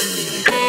Mm-hmm.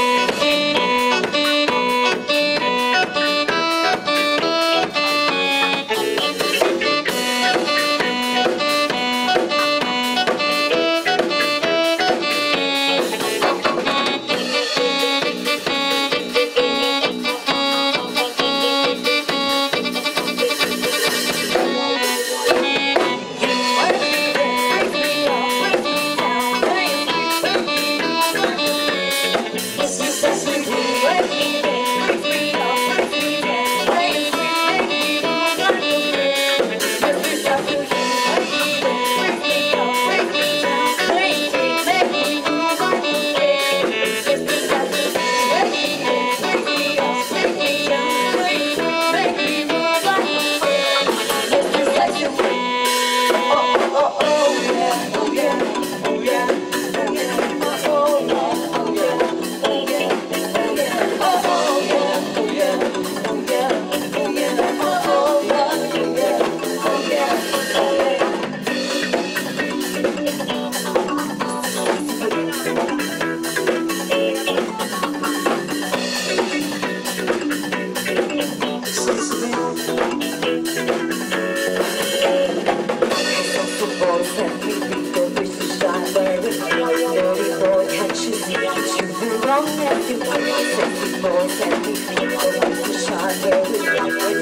Protect me before this is over with me. No before it catches me. It's you who wrong everyone. Protect me before, protect me before this is over.